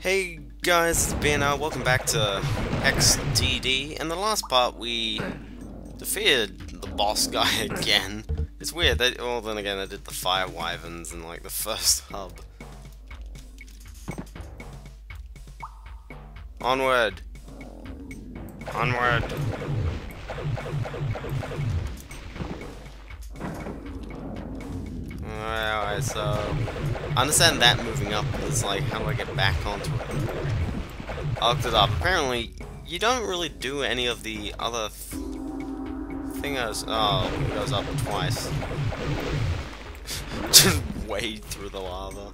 Hey guys, it's BNR, uh, welcome back to XDD. In the last part, we defeated the boss guy again. It's weird, they, well then again I did the fire wyverns in like the first hub. Onward! Onward! Alright, so... I understand that moving up is like, how do I get back onto it? I looked it up. Apparently, you don't really do any of the other th thingers. Oh, it goes up twice. Just wade through the lava.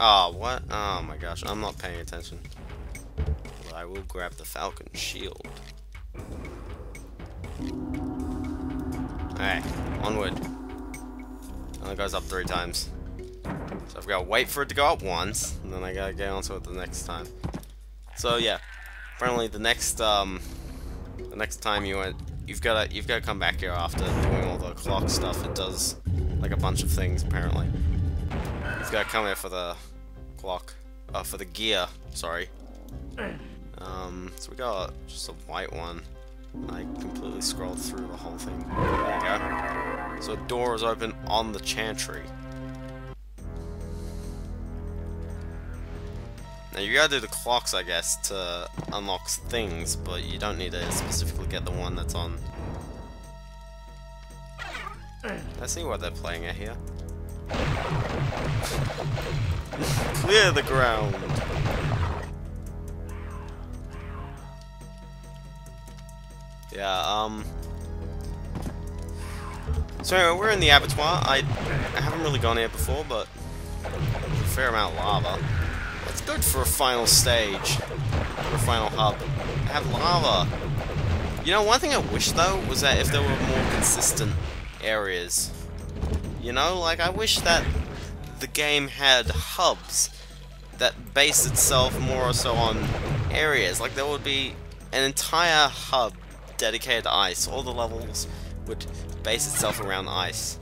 Oh, what? Oh my gosh, I'm not paying attention. But I will grab the Falcon Shield. Alright, onward. Only goes up three times. So I've got to wait for it to go up once, and then I gotta get onto it the next time. So yeah, apparently the next um, the next time you went, you've gotta you've gotta come back here after doing all the clock stuff. It does like a bunch of things apparently. You've gotta come here for the clock, uh, for the gear. Sorry. Um, so we got just a white one. I completely scrolled through the whole thing. There you go. So a door is open on the chantry. Now you gotta do the clocks, I guess, to unlock things, but you don't need to specifically get the one that's on. I see what they're playing at here. Clear the ground! Yeah, um... So anyway, we're in the abattoir. I, I haven't really gone here before, but a fair amount of lava. That's good for a final stage. For a final hub. I have lava. You know, one thing I wish, though, was that if there were more consistent areas. You know, like, I wish that the game had hubs that base itself more or so on areas. Like, there would be an entire hub dedicated to ice. All the levels would base itself around ice.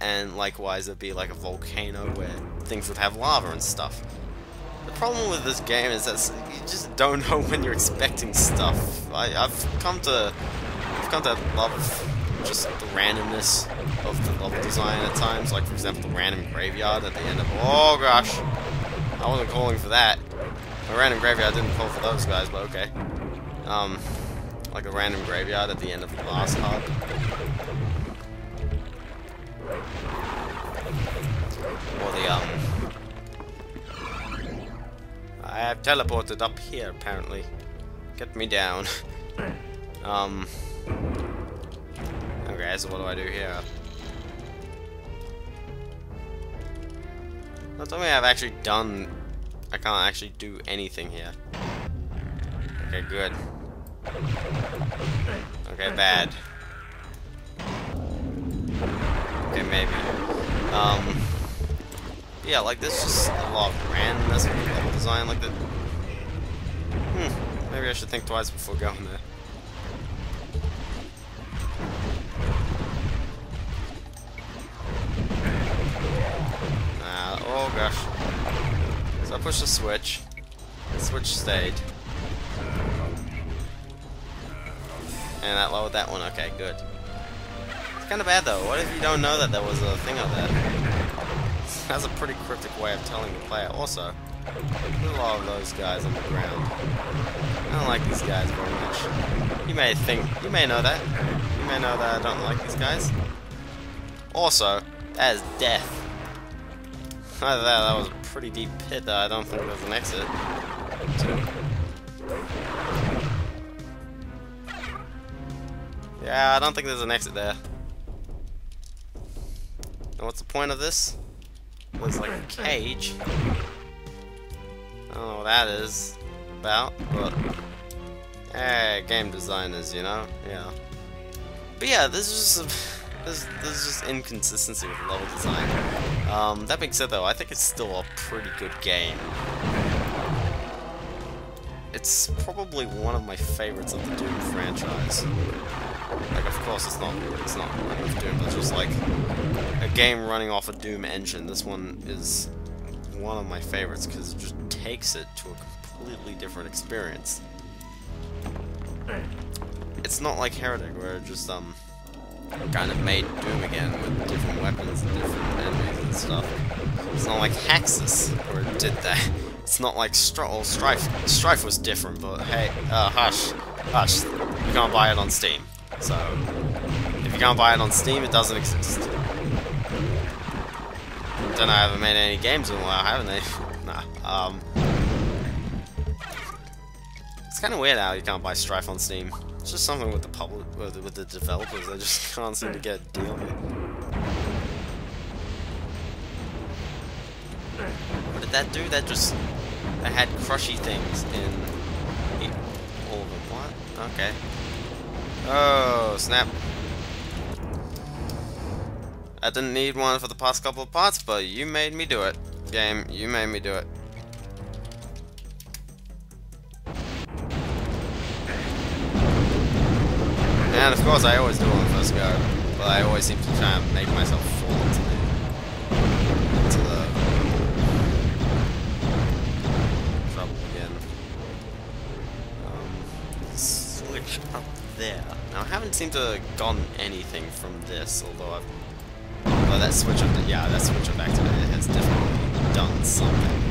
And likewise, there'd be like a volcano where things would have lava and stuff. The problem with this game is that you just don't know when you're expecting stuff. I, have come to, I've come to love just the randomness of the level design at times. Like for example, the random graveyard at the end of. Oh gosh, I wasn't calling for that. A random graveyard didn't call for those guys, but okay. Um, like a random graveyard at the end of the last hub. Or the, um... I have teleported up here, apparently. Get me down. um... Okay, so what do I do here? Tell me I've actually done... I can't actually do anything here. Okay, good. Okay, bad. Okay, maybe. Um, yeah, like this just a lot of randomness with level design, like the. Hmm. Maybe I should think twice before going there. Nah. Oh gosh. So I push the switch. The switch stayed. And that lowered that one. Okay, good. It's kind of bad though. What if you don't know that there was a thing up there? That's a pretty cryptic way of telling the player. Also, a lot of those guys on the ground. I don't like these guys very much. You may think, you may know that. You may know that I don't like these guys. Also, that is death. Either that, that was a pretty deep pit that I don't think there's an exit to. Yeah, I don't think there's an exit there. And what's the point of this? There's like a cage. I don't know what that is about, but... Hey, game designers, you know? Yeah. But yeah, this is just... There's, there's just inconsistency with level design. Um, that being said though, I think it's still a pretty good game. It's probably one of my favorites of the Doom franchise. Course, it's not it's not running off Doom, but just like a game running off a Doom engine. This one is one of my favorites because it just takes it to a completely different experience. It's not like Heretic, where it just um kind of made Doom again with different weapons and different enemies and stuff. It's not like Hexus, where it did that. It's not like Stri well, Strife. Strife was different, but hey, uh, hush, hush. You can't buy it on Steam. So, if you can't buy it on Steam, it doesn't exist. Don't know, I haven't made any games in a while, haven't they? nah. Um, it's kind of weird how you can't buy Strife on Steam. It's just something with the public, with the, with the developers. They just can't seem to get a deal. What did that do? That just that had crushy things in all of them. What? Okay. Oh snap! I didn't need one for the past couple of parts, but you made me do it. Game, you made me do it. And of course, I always do on the first go, but I always seem to try and make myself fall into the, into the trouble again. Um, switch up there. Now, I haven't seemed to have gotten anything from this, although I've... Although that switch the, yeah, that switch of activated has definitely done something.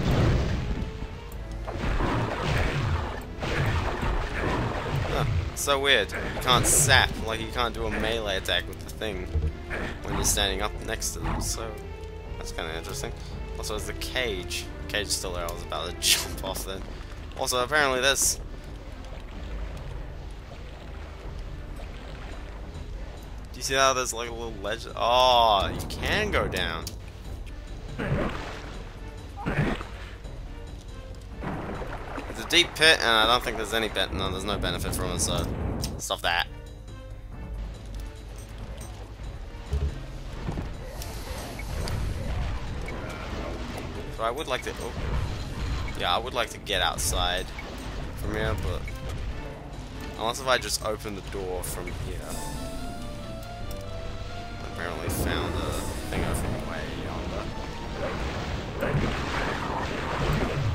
so weird. You can't sap, like you can't do a melee attack with the thing when you're standing up next to them, so that's kind of interesting. Also, there's the cage. The cage still there, I was about to jump off then. Also, apparently there's... Do you see how there's like a little ledge? Oh, you can go down. It's a deep pit, and I don't think there's any bet. No, there's no benefit from it, so stuff that. So I would like to. Oh, yeah, I would like to get outside from here, but unless if I just open the door from here. Apparently found a way.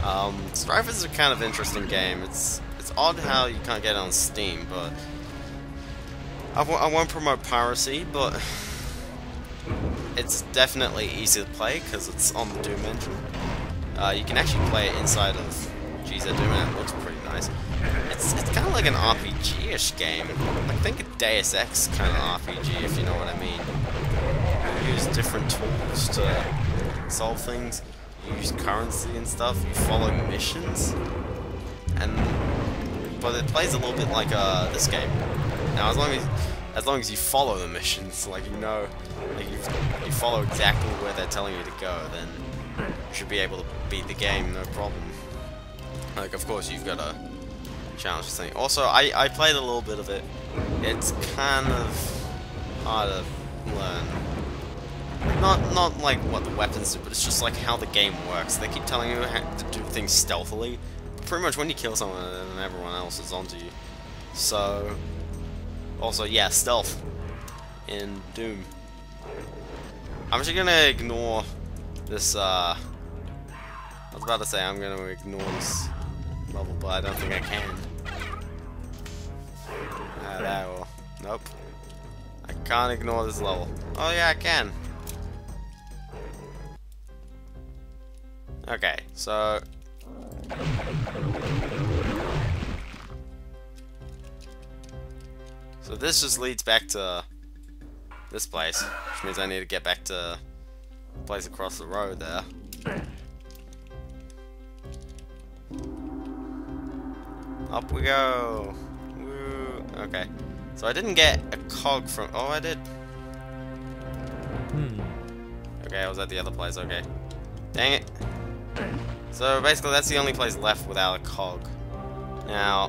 Um, Strife is a kind of interesting game. It's it's odd how you can't get it on Steam, but I w I won't promote piracy, but it's definitely easy to play because it's on the Doom engine. Uh, you can actually play it inside of GZ Doom and it looks pretty. It's, it's kind of like an RPG-ish game. Like think a Deus Ex kind of RPG, if you know what I mean. You use different tools to solve things you use currency and stuff, you follow missions, and but it plays a little bit like uh, this game. Now, as long as as long as you follow the missions, like you know, like you you follow exactly where they're telling you to go, then you should be able to beat the game no problem. Like, of course, you've got to challenge thing. Also, I I played a little bit of it. It's kind of hard to learn not, not like what the weapons do, but it's just like how the game works. They keep telling you how to do things stealthily. Pretty much when you kill someone, then everyone else is onto you. So, also, yeah, stealth in Doom. I'm actually gonna ignore this, uh... I was about to say I'm gonna ignore this level, but I don't think I can. Can't ignore this level. Oh yeah, I can. Okay, so... So this just leads back to this place, which means I need to get back to the place across the road there. Up we go! Woo. Okay. So I didn't get a cog from... Oh, I did. Hmm. Okay, I was at the other place, okay. Dang it. So basically that's the only place left without a cog. Now,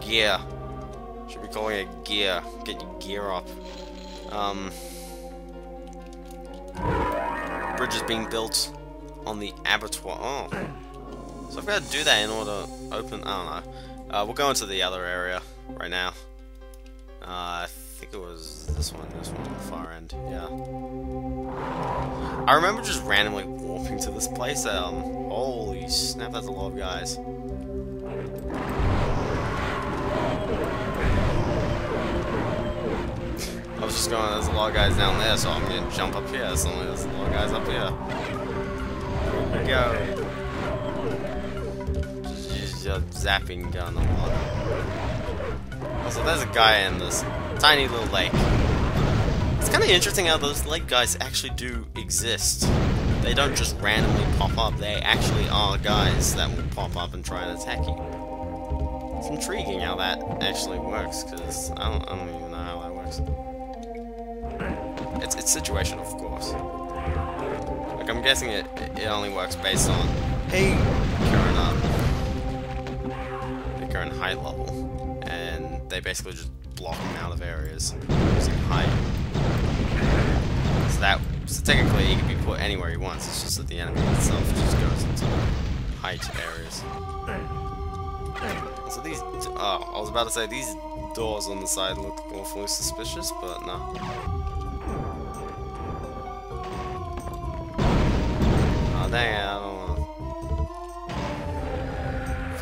gear. Should be calling it gear. Get your gear up. Um, bridge is being built on the abattoir. Oh. So I've got to do that in order to open, I don't know. Uh, we'll go into the other area right now. Uh, I think it was this one, this one on the far end, yeah. I remember just randomly walking to this place, um, holy snap, that's a lot of guys. I was just going, there's a lot of guys down there, so I'm gonna jump up here, so there's a lot of guys up here. Here we go. Just uh, zapping gun a lot. Also, there's a guy in this tiny little lake. It's kind of interesting how those lake guys actually do exist. They don't just randomly pop up, they actually are guys that will pop up and try and attack you. It's intriguing how that actually works, because I don't, I don't even know how that works. It's, it's situational, of course. Like, I'm guessing it, it only works based on, hey, height level, and they basically just block them out of areas using height. So that, so technically he can be put anywhere he wants, it's just that the enemy itself just goes into height areas. So these, oh, I was about to say, these doors on the side look awfully suspicious, but no. Oh ah, dang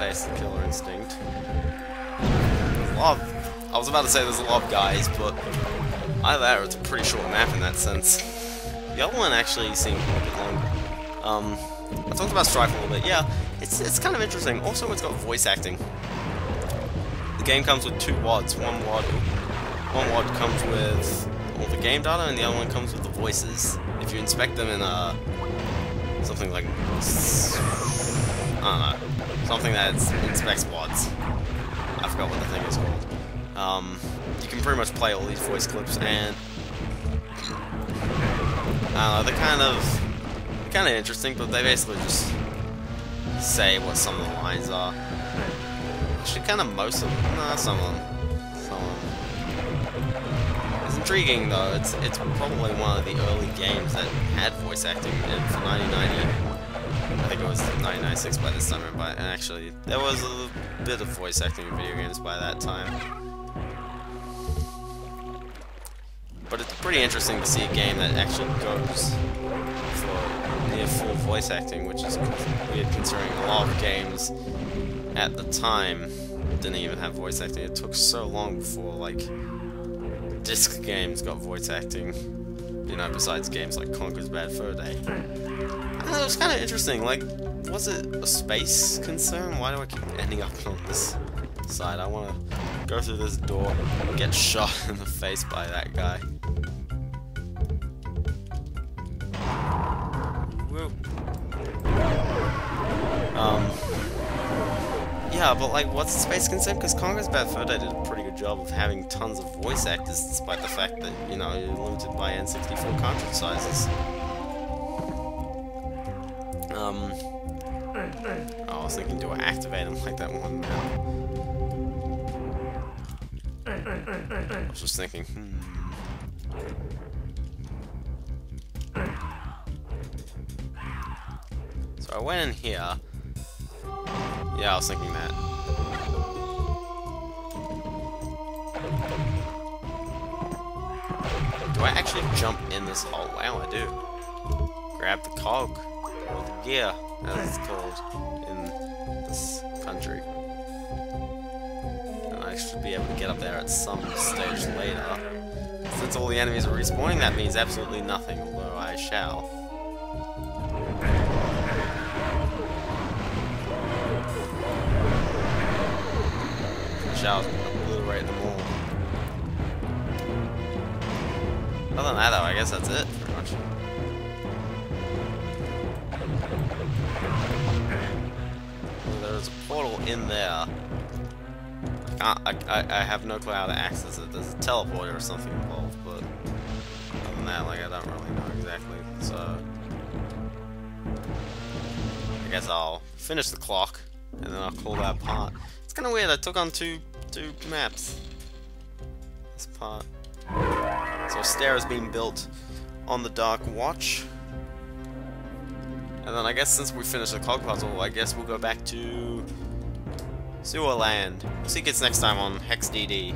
face the killer instinct. There's a lot of, I was about to say there's a lot of guys, but either that or it's a pretty short map in that sense. The other one actually seemed a bit longer. Um, I talked about Strife a little bit, yeah, it's, it's kind of interesting. Also, it's got voice acting. The game comes with two WADs. One WAD, one WAD comes with all the game data, and the other one comes with the voices. If you inspect them in a something like I something that inspects WADs. I forgot what the thing is called. Um, you can pretty much play all these voice clips, and I don't know, they're kind of kind of interesting, but they basically just say what some of the lines are. Actually, kind of most of them. No, some of them. Some of them. It's intriguing though. It's it's probably one of the early games that had voice acting, and for 1990, I think it was 996 by this time. But actually, there was a bit of voice acting in video games by that time. But it's pretty interesting to see a game that actually goes for near full voice acting, which is weird considering a lot of games at the time didn't even have voice acting. It took so long before like disc games got voice acting. You know, besides games like Conker's Bad Fur Day. It was kind of interesting. Like, was it a space concern? Why do I keep ending up on this side? I want to go through this door, and get shot in the face by that guy. Um, yeah, but like, what's the space concern? Because Conker's Bad Fur Day did a pretty good job of having tons of voice actors, despite the fact that, you know, you're limited by N64 cartridge sizes. Um, I was thinking, do I activate them like that one? I was just thinking, hmm. So I went in here. Yeah, I was thinking that. Do I actually jump in this hole? Wow, I do. Grab the cog, or the gear, as it's called in this country. And I should be able to get up there at some stage later. Since all the enemies are respawning, that means absolutely nothing, although I shall. shall obliterate them all. Other than that though, I guess that's it, There's a portal in there. I, I, I, have no clue how to access it. There's a teleporter or something involved, but other than that, like, I don't really know exactly, so... I guess I'll finish the clock, and then I'll call that part. It's kind of weird, I took on two two maps. This part. So a stair is being built on the Dark Watch. And then I guess since we finished the cog puzzle, I guess we'll go back to Sewer Land. We'll see you kids next time on Hex DD.